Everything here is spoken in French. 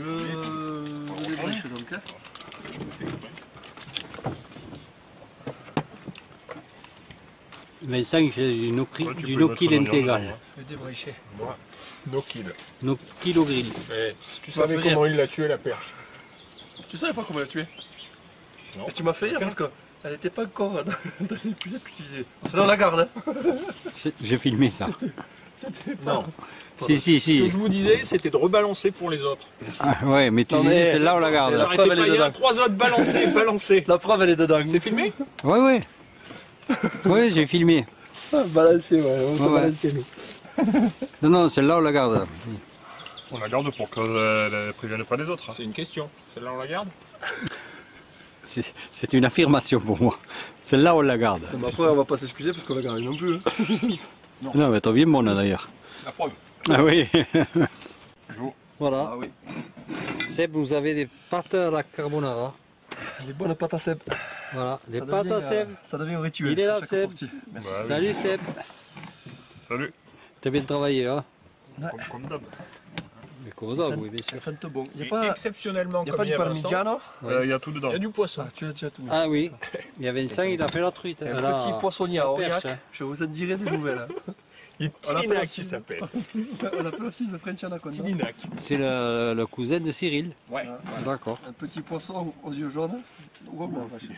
riche donc. Hein. Je le fais exprès. Vincent, il fait du no-kill Ouais, du no kill intégral. Le débréché. Moi, no kill. No-kill au grill. Eh, tu savais comment il l'a tué la perche. Tu savais pas comment la tuer Non. Et tu m'as fait rire parce qu'elle était pas encore dans, dans les plus que tu disais. On la garde. Hein. J'ai- filmé ça. C'était pas. Non. Si, si, Ce que si. je vous disais, c'était de rebalancer pour les autres. Ah, ouais, mais tu disais, celle-là, on la garde. La preuve, elle pas, il y a trois autres balancés, balancés. La preuve elle est dedans. C'est filmé Ouais, ouais. Ouais, j'ai filmé. Balancé, ouais. On Ouais, ouais. balancer, nous. Non, non, celle-là, on la garde. On la garde pour qu'elle ne prévienne pas les autres. hein. C'est une question. Celle-là, on la garde C'est une affirmation pour moi. Celle-là, on la garde. Mais après on va pas s'excuser parce qu'on la garde non plus. hein. Non, mais t'as bien bonne d'ailleurs. C'est la preuve. Ah oui. Voilà. Ah oui. Seb, vous avez des pâtes à la carbonara. Les bonnes pâtes à Seb. Voilà, les Ça pâtes devient, à euh, Seb. Ça devient un rituel. Il est là, Seb. Merci. Bah oui. Salut Seb. Salut. T'as bien travaillé, hein Comme, comme comme ça, Ça- oui, bien sûr. Ça sent bon. Il n'y a pas, exceptionnellement, y a comme pas il du y a Vincent, parmigiano Ouais. Euh, Il y a tout il dedans. y a du poisson. Ah, tu as, tu as tout. Ah oui, il y avait Vincent, il a fait la truite. Un Elle a- petit poissonnier à la Aurillac. hein. Je vous en dirai des nouvelles. hein. Il a l'appelle Tilinac aussi. qui s'appelle. On appelle aussi The French Anaconda. Tilinac. C'est le, le cousin de Cyril. Ouais. D'accord. Un petit poisson aux yeux jaunes. Ou au blanc, vache.